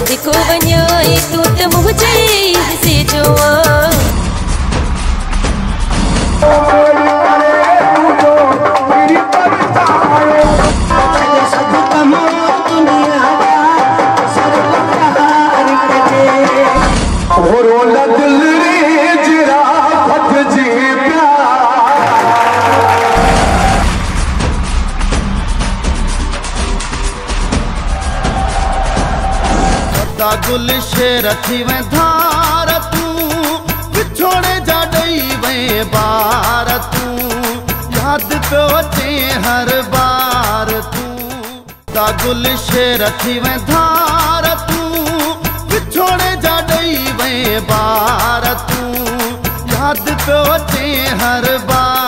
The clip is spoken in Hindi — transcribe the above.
जेको वञो तूं त मुंहिंजे गुल शेर थी वे धार तूं विछोड़े जा ॾेई वे बार तूं यादि पियो अचे हर बार तूं दा गुल शेर थी वे धार तूं विछोड़े जा ॾेई वे बार तूं यादि पियो अचे हर बार